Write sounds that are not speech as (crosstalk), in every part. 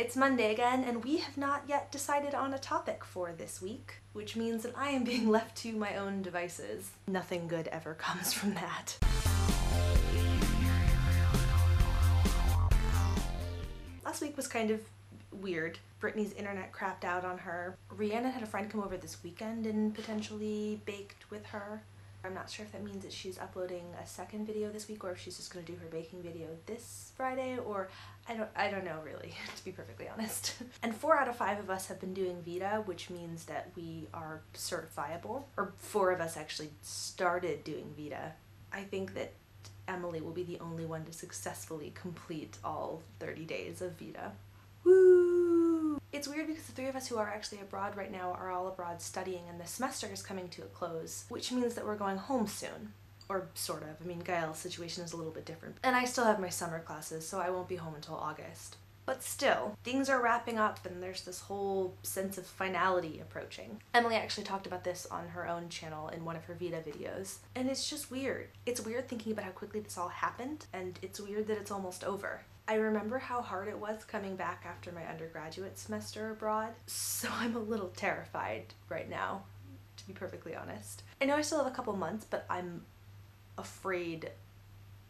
It's Monday again, and we have not yet decided on a topic for this week, which means that I am being (laughs) left to my own devices. Nothing good ever comes from that. Last week was kind of weird. Brittany's internet crapped out on her. Rhiannon had a friend come over this weekend and potentially baked with her. I'm not sure if that means that she's uploading a second video this week or if she's just going to do her baking video this Friday or I don't I don't know really (laughs) to be perfectly honest. (laughs) and 4 out of 5 of us have been doing VEDA which means that we are certifiable or 4 of us actually started doing VEDA. I think that Emily will be the only one to successfully complete all 30 days of VEDA. Woo! It's weird because the three of us who are actually abroad right now are all abroad studying and the semester is coming to a close, which means that we're going home soon. Or sort of. I mean, Gael's situation is a little bit different. And I still have my summer classes, so I won't be home until August. But still, things are wrapping up and there's this whole sense of finality approaching. Emily actually talked about this on her own channel in one of her VEDA videos. And it's just weird. It's weird thinking about how quickly this all happened, and it's weird that it's almost over. I remember how hard it was coming back after my undergraduate semester abroad, so (laughs) I'm a little terrified right now, to be perfectly honest. I know I still have a couple months, but I'm afraid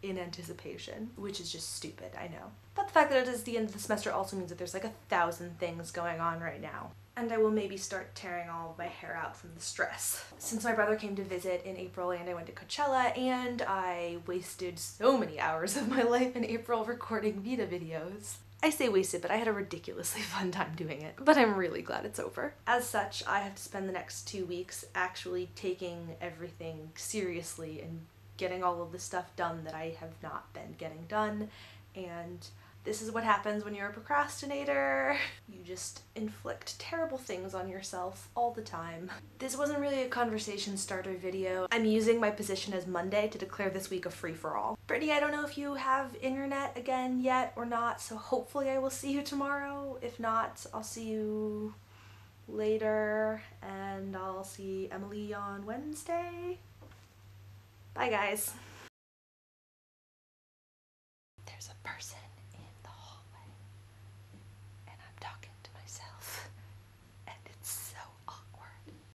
in anticipation, which is just stupid, I know. But the fact that it is the end of the semester also means that there's like a thousand things going on right now. And I will maybe start tearing all of my hair out from the stress. Since my brother came to visit in April and I went to Coachella and I wasted so many hours of my life in April recording VEDA videos. I say wasted, but I had a ridiculously (laughs) fun time doing it. But I'm really glad it's over. As such, I have to spend the next two weeks actually taking everything seriously and getting all of the stuff done that I have not been getting done. And this is what happens when you're a procrastinator. (laughs) You just inflict terrible things on yourself all the time. This wasn't really a conversation starter video. I'm using my position as Monday to declare this week a free-for-all. Brittany, I don't know if you have internet again yet or not, so hopefully I will see you tomorrow. If not, I'll see you later and I'll see Emily on Wednesday. Bye guys. There's a person